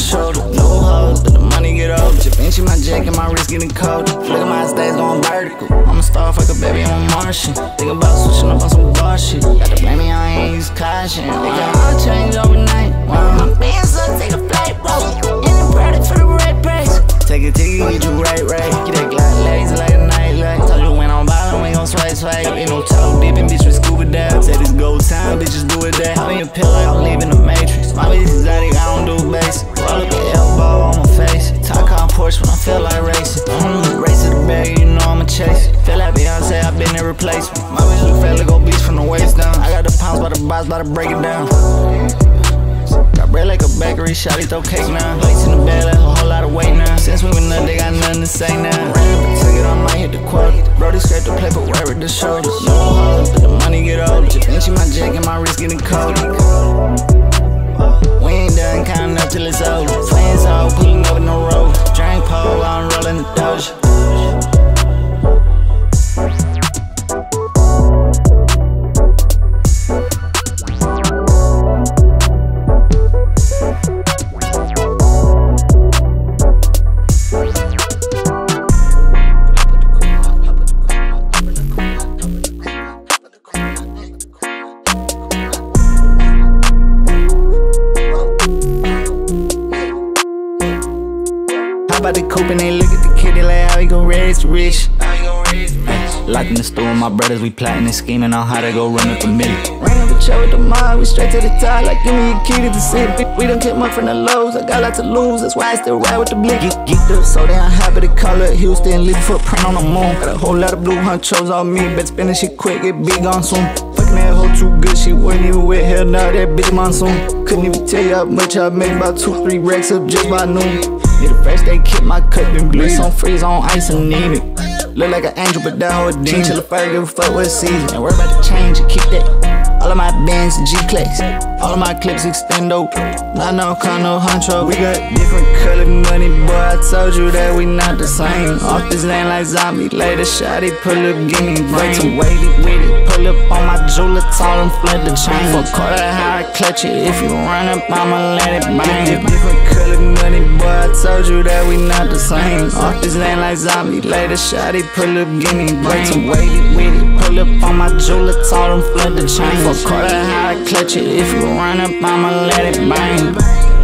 shoulder. No hoes, but the money get old. Da Vinci, my jacket, my wrist getting cold. Look at my stage going vertical. I'm a star, fuck a baby, I'm a Martian. Think about switching up on some bar shit. Got to blame me, I ain't use caution. They got all changed overnight. Why My bands up, take a flight, Bro, In the product for the right price. Take a ticket, get you right, right. Get that Glock lazy like a nightlight. Told you when I'm ballin', we gon' swipe, swipe. Ain't no toe dipping, bitch, we scuba dive. Said it's go time, bitches do it that. I'm in a pillow, I'm leaving the matrix. My bitch exotic, I don't do Been. My bitch look fat, a beast from the waist down. I got the pounds by the box, by to break it down. Got bread like a bakery, shawty throw cake now. Plates in the bag, like a whole lot of weight now. Since we went up, they got nothing to say now. Ran a ticket, I might hit the quote. Brody scraped the paper, wear with the shoulders. No hoes, but the money get older. Vinci my jacket, my wrist getting colder. We ain't done counting up till it's over. Twins all pulling up in the road. Drink pole, I'm rolling the doja. My brothers, we plotting and scheming on how to go run up a million. Ran up a check with the mob, we straight to the top, like give me a key to the city. We done kept up from the lows, I got a lot to lose, that's why I still ride with the blick. Get geeked up, so damn happy to call it Houston, leave a footprint on the moon. Got a whole lot of blue hunchos on me, bet spending shit quick, get big on soon. Fucking that hoe too good, she wasn't even with hell, now that bitch monsoon. Couldn't even tell you how much I made, about two, three racks up just by noon. Yeah, the first they kick my cup and bleed on freeze on ice and need it. Look like an angel, but down with a demon. Till the fire give a fuck what season. And worry about the change and keep that. All of my bands G-Clicks. All of my clips extend out. Not no honcho. We got different colored money, boy. I told you that we not the same. Off this lane like zombie. Later shot it, pull up, give me brain. to wait it with it. Pull up on my jeweler, tall and flood the chain. For quarter, how I clutch it. If you run up, I'ma let it bang. Different colored money, boy. I told you that we not the same. Off this lane like zombie. Later shot it, pull up, give me brain. to wait Pull up on my jeweler, tall and flood the chain. For quarter, how I clutch it. If you run up, I'ma let it bang.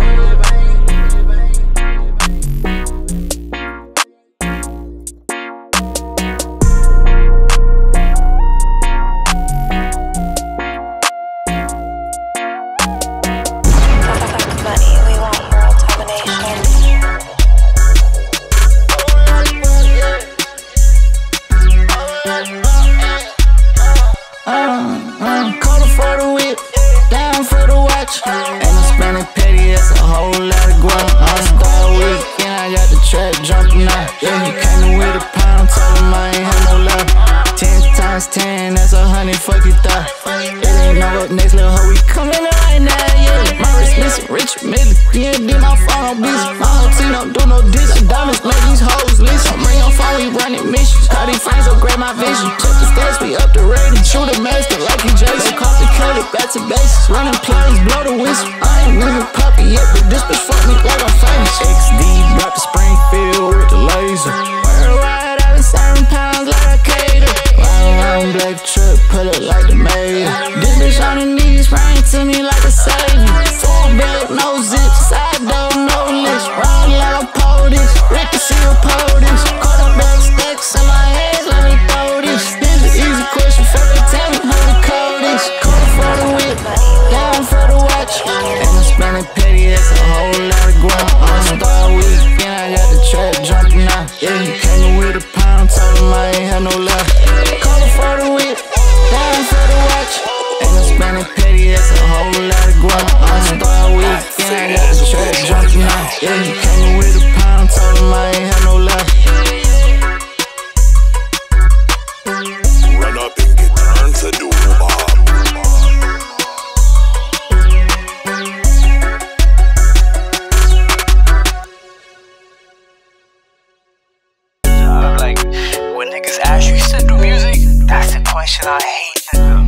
That's the question I hate, nigga.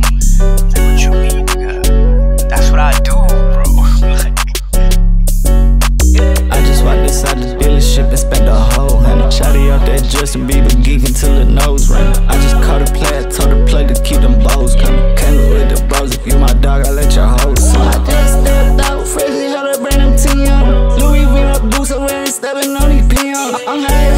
Like, what you mean, nigga? That's what I do, bro. I just walked inside the dealership and spent a whole hundred. Shotty off that Justin Bieber geeking till the nose ring. I just caught a player, told the plug to keep them bows coming. Came with the bros, if you my dog, I let your hoes sing. I just stepped out, freshly held up, bring them tea on. Louis V up, boots around, stepping on these peons. I'm high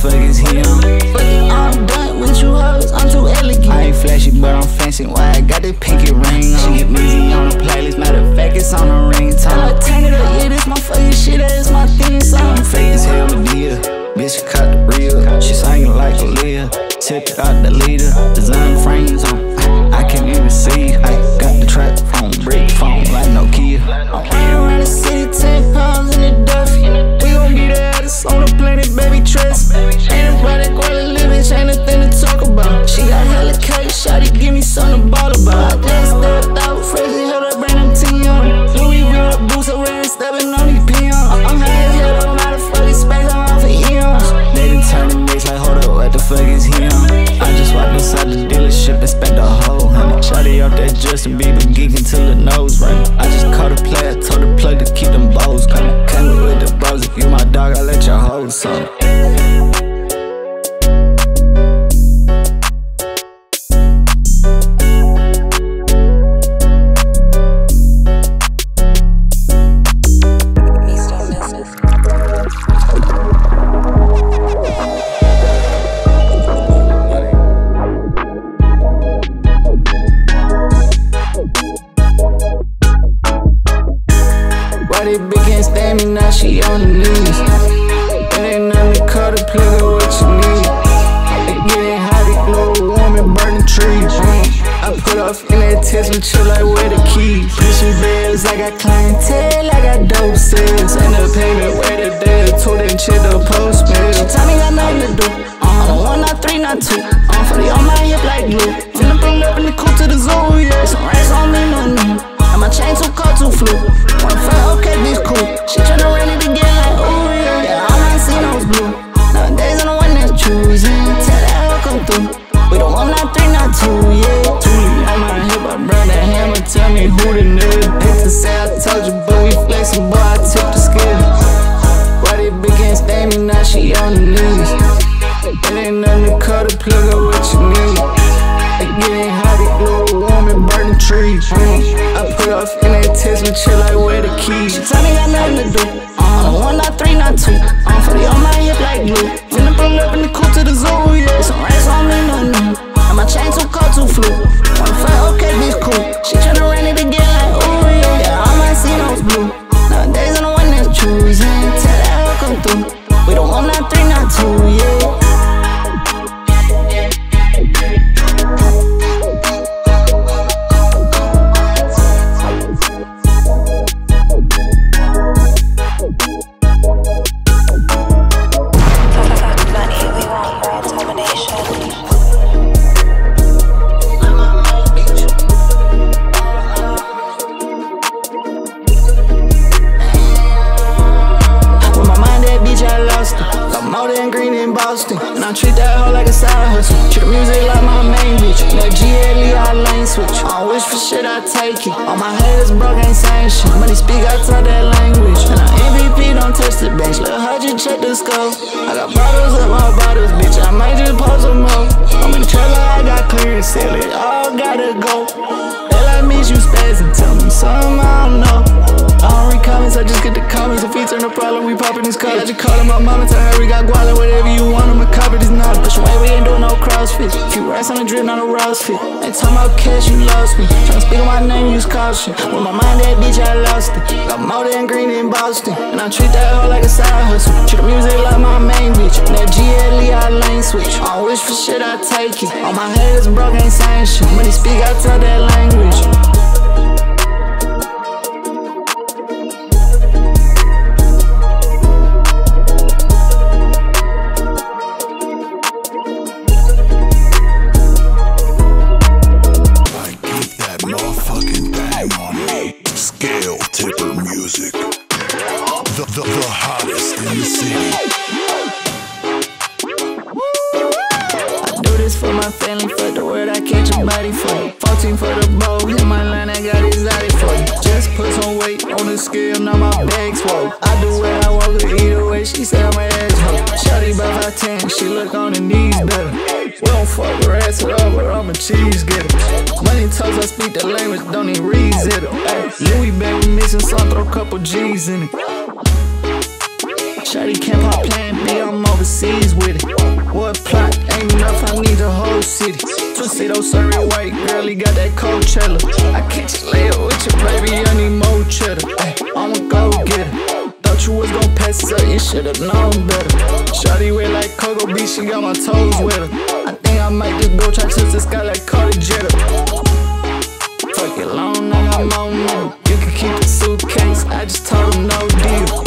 hold up, fuck is he on? Fuck it, I'm done with you hoes, I'm too elegant. I ain't flashy, but I'm fancy, why I got the pinky ring on. She get busy on the playlist, matter of fact, it's on the ring. Tell her, turn it up, yeah, this my fucking shit, that's my theme song. Fake as hell, Madea. Bitch, cut the real. She singing like Aaliyah. It out the leader. Design frames on. I, I can't even see. I got the trap phone, brick phone, like Nokia. I'm around the city, 10 pounds me something to ball about. I just stepped out, freshly held up, bring them tea on. Louis up, boots around, stepping on these peons. I'm high as hell, no matter fucking space, I'm off for eons. They done turn the like, hold up, what the fuck is he on? I just walked inside the dealership and spent a whole hundred. Shawty off that Justin Bieber geeking till the nose ring. I just caught a player, told the plug to keep them I'm fully on my hip like glue. Finna pull up in the coupe to the zoo, yeah. Some racks on me, no new. And my chain too cold, too flu. One fat, okay, bitch, cool. She tryna run it again that Tesla, chill like the keys. She tell me got nothing to do. I'm Uh, one, not three, not two. I'm fully on my hip like glue. Finna pull up in the coupe to the zoo, yeah. Some racks on me, no new. And my chain too cold, too flu. One fat, okay, bitch, cool. She tryna I miss you spazzing. Tell me something I don't know. I just get the comments. If he turn a problem, we poppin' his collar. I just call my mama, tell her we got guala, whatever you want, I'ma copy this knowledge. Push away, we ain't doing no crossfit. Few racks on the drip, not a Ross fit. Ain't talking about cash, you lost me. Tryna speak on my name, use caution. With my mind, that bitch, I lost it. Got more than green in Boston. And I treat that hoe like a side hustle. Treat the music like my main bitch. And that GLE, I lane switch. I don't wish for shit, I take it. All my haters broke, ain't saying shit. Money speak, I tell that language. Cheese getter. Money toes, I speak the language, don't need reason it. Louis bag, we missing some, throw a couple G's in it. Shawty can't pop plan B, I'm overseas with it. What plot? Ain't enough, I need the whole city. Tuxedo, sorry, white girl, he got that Coachella. I just lay it with you, baby, I need more cheddar. Ay, I'ma go get you was gon' pass up, you should've known better. Shawty wet like Cocoa Beach, she got my toes with her. I think I might just go try to the sky like Cardi Jetter. Fuck it long, I got more money. You can keep the suitcase, I just told no deal.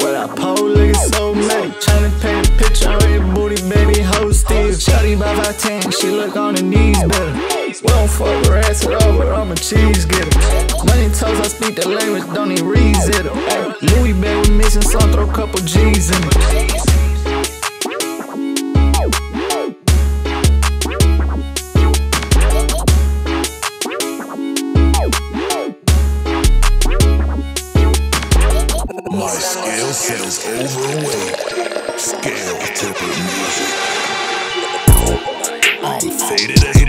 What I pole looking so mad. Tryna paint a picture on your booty, baby, hold still. Shawty by 5'10, she look on her knees better. We don't fuck her ass at all, but I'm a cheese getter. Money toes, I speak the language, don't need reason it. Ay, Louis bag, we missing throw a couple G's in it. My scale says overweight. Scale tipper music. Oh I'm faded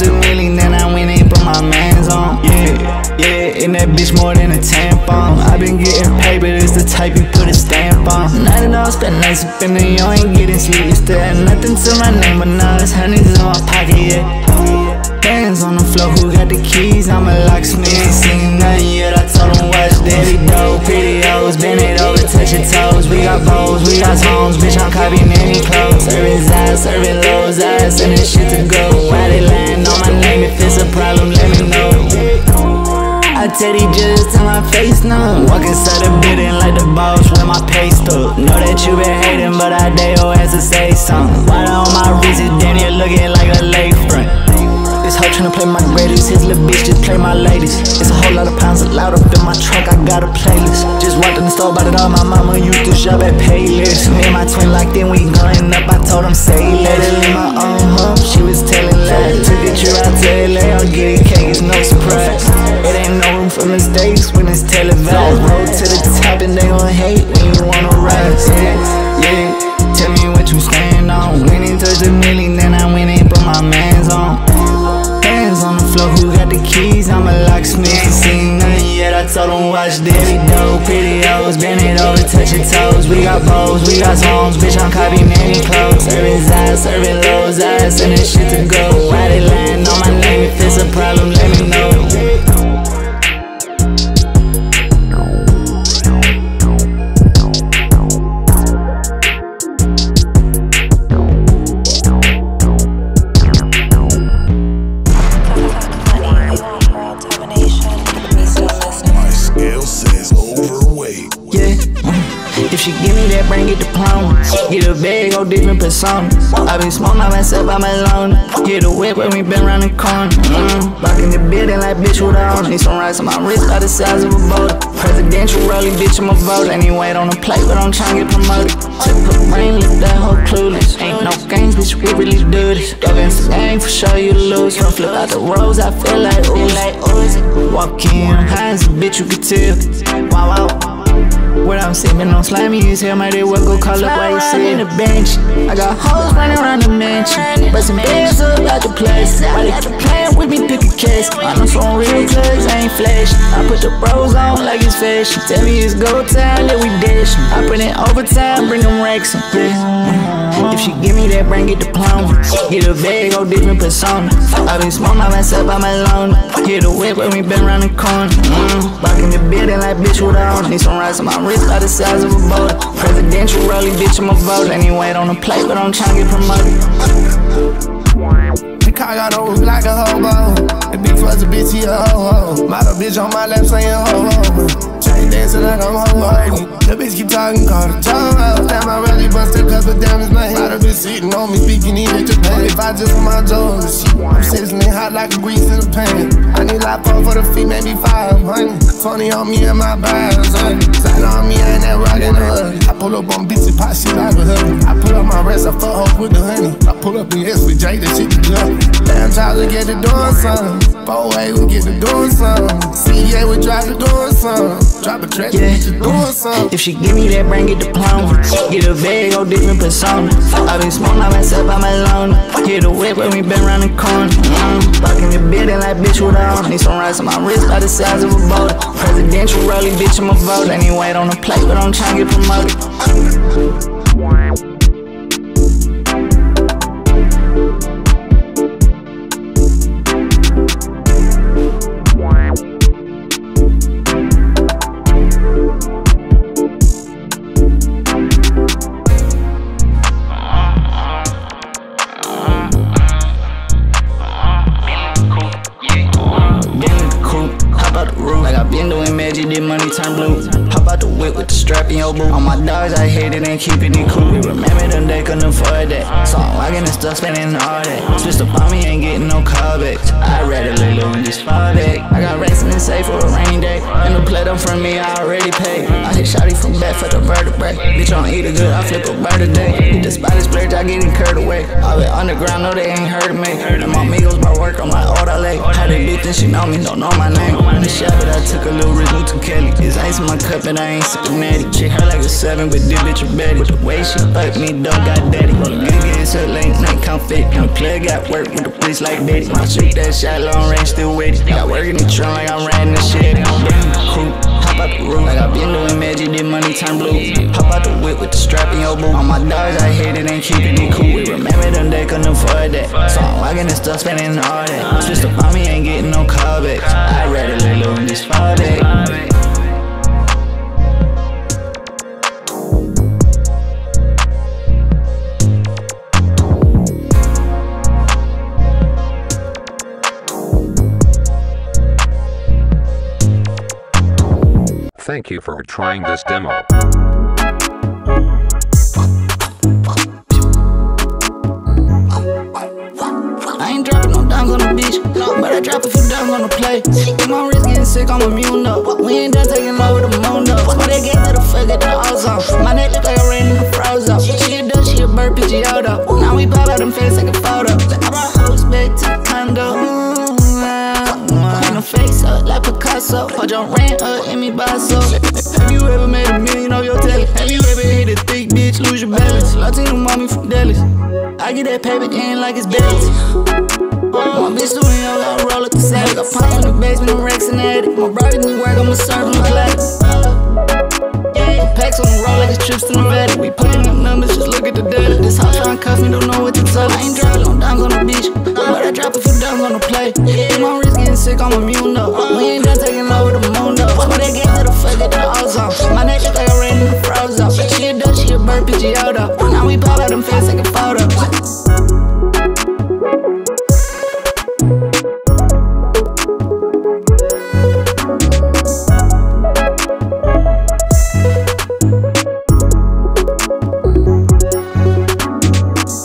on. Went into the wheeling, then I went and put my mans on. Yeah, yeah. And that bitch more than a tampon. i been getting paper, it's the type you put a stamp on. Not at all, spend nights up in the you ain't getting sleep. You still had nothing to my name, but now it's hundreds in my pocket, yeah. Hands on the floor, who got the keys? I'm a locksmith. Ain't seen nothing yet. I told him watch daddy dope. Pretty O's, bend it over, touch your toes. We got bows, we got homes, bitch. I'm copying any clothes. Serving eyes, serving lows, eyes, sending shit to go. I tell these judges to my face now. Walk inside the building like the boss with my pay stub. Know that you been hating, but I dare your ass to say something. Water on my damn near looking like a lakefront. This hoe tryna play my greatest, his little bitch just play my latest. It's a whole lot of pounds loud up in my trunk, I got a playlist. Just walked in the store, bought it all, my mama used to shop at Payless. Me and my twin like then we going up, I told him say let it in my own home, she was telling lies. Took a trip out to LA, I'm getting cake, it's no surprise. It ain't no room for mistakes when it's televised. Road to the top and they gon' hate when you wanna rise. Yeah, yeah. Tell me what you stand on. Went into the million, then I went and put my mans on. Floor, who got the keys? I'm a locksmith. Ain't seen nothing yet. I told him watch Daddy dope. Pretty O's, bend it over, touch your toes. We got bows, we got homes, bitch. I'm copying any clothes. Serving eyes, serving lows, eyes, this shit to go. Why they lying on my name? If it's a problem, wrist, by the size of a boat. Presidential rally, bitch, I'm a vote. Ain't wait on the plate, but I'm tryna get promoted. Tip her brain, look that whole clueless. Ain't no games, bitch, we really do this. Go against the game for sure you lose. From flip out the rose, I feel like ooh. Walk in, a bitch, you can tell. Wow, wow. When I'm sipping on slimy as hell, might as well go call up while you sit in the bench. I got hoes running around the mansion, bustin' bands up out the place. Why they keep playing with me, pick a case. I know some real thugs, I ain't flash. I put the bros on like it's fashion. Tell me it's go time, that we dash. I put in overtime, bring them racks. Yeah. If she give me that brain, get diploma. Get a bag, go different persona. I been smoking by myself, I'm alone. Hit a whip when we been round the corner. Mm. The building like bitch with on. Need some rice on my wrist, by the size of a boat. Presidential rally, bitch, I'm a vote. Ain't wait on the plate, but I'm tryna get promoted. The got on like a hobo. The bitch was a bitch, he a ho-ho. Model bitch on my lap saying ho-ho. Chain dancing like I'm ho-ho. The bitch keep talking, call the Joe. Damn, I really busted cause the damn is my head. Model bitch sitting on me, speaking in Japan. If I just my Joe's, I'm sizzling hot like a grease in the pan. I need like four for the feet, maybe five hundred. Funny on me and my bars, huh? Side on me, I ain't that rockin' hood. I pull up on bitches, pop shit out of hood. I pull up my rest, I fuck hoes with the honey. I pull up in S with J, that shit the jump. Damn, Tyler get to doing something. Four way, we get to doing something. CA, we drop to doing something. Drop a track, yeah. doing something. If she give me that, bring it diploma. Get a bag, go different persona. I been smoking by myself, I'm alone. Hit the whip when we been round the corner. Mm, fucking the building like bitch with all. Need some rice on my wrist by the size of a boulder. Presidential rally, bitch, I'm a voter. Ain't wait on the plate, but I'm trying to get promoted. Back for the vertebrae. Bitch, I don't eat a good, I flip a bird a day. Hit the spot is splurge, I get incurred away. All the underground, no, they ain't heard of me. And my amigos, my work, I'm like, all. How they bitch, then she know me, don't know my name. In the shop, but I took a little risk, new to Kelly. It's ice in my cup, and I ain't systematic. Chick her like a seven, but this bitch a Betty. The way she fuck me, don't got daddy. Good games, her late night conflict. And the plug got work with the police like Betty. My shoot that shot, long range, still waiting. Got work in the trunk like I'm riding the shit. Crew. Roof, like I been doing magic, did money turn blue. Hop out the whip with the strap in your boot. On my dogs, I hate it, ain't keeping it cool. We remember them, they couldn't afford that. So I'm walking and stuff, spending all that. Switched up on me, ain't getting no callbacks. I'd rather low and just fall back. Thank you for trying this demo. I ain't dropping no dimes on the beach, but I drop a few on the play. If my wrist getting sick, I'm immune though. We ain't done taking the moon though. But the fuck at the ozone. My neck look like I ran in the frozen. She a she a bird. Now we pop out them a photo. I brought hoes back to the condo. Mm-hmm. Paint her face up like Picasso. Or jump ran up in me by so. Have you ever made a million off your telly? Have you ever hit a thick bitch, lose your balance? Latino mommy from Dallas. I get that paper in like it's bells. My bitch doing yo, I roll up the sack. I pop in the basement, I'm rexing at it. My brother need work, I'ma serve him a glass. Packs on the road like it's trips to Nevada. We putting up numbers, just look at the data. This house trying to cuff me, don't know what to tell. I ain't dropping no dimes on the beach, but I drop a few dimes on the play. Sick, I'm immune though. We ain't done taking over the moon though. But they get to the fuck at the ozone. My neck look like I ran in the frozen. She a dutch, she a bird, Pidgeotto. Now we pop out them fast